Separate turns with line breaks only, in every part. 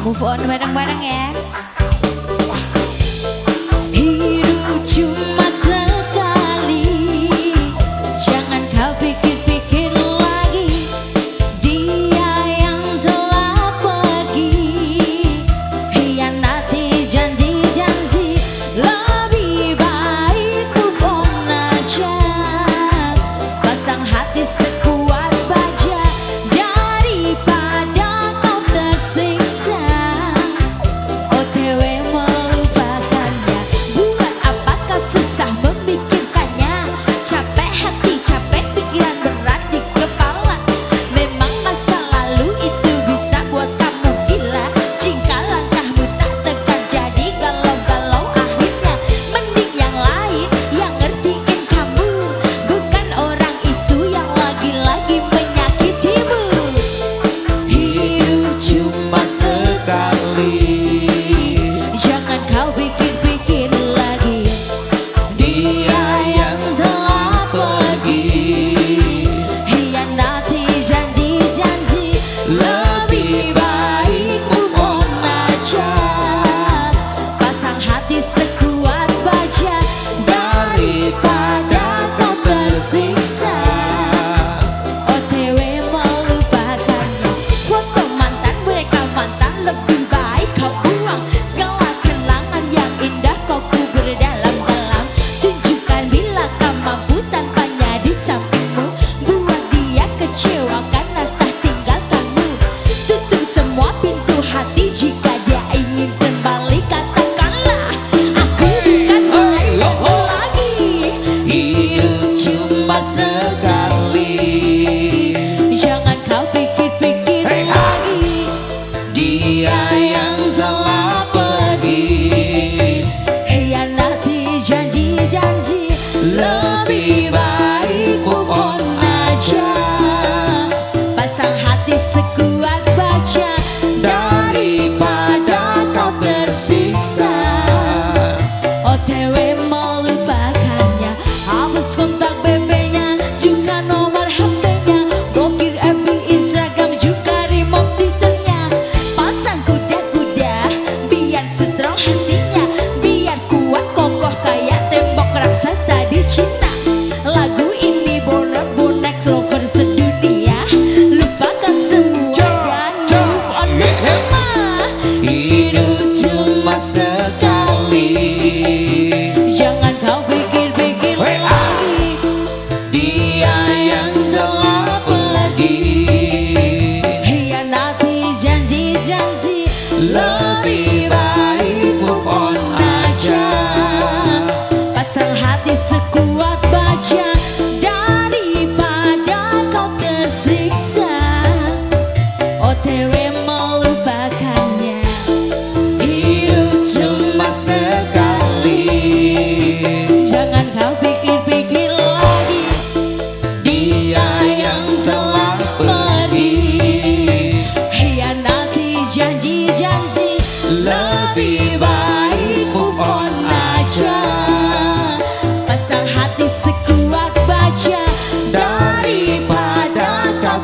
move on bareng-bareng ya.
Santa
said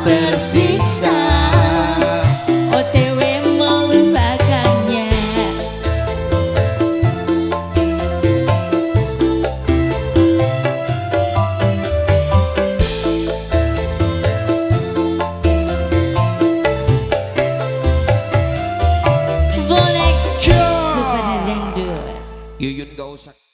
bersiksa OTW melupakannya Boleh Bukan dangdut
Yuyun gak usah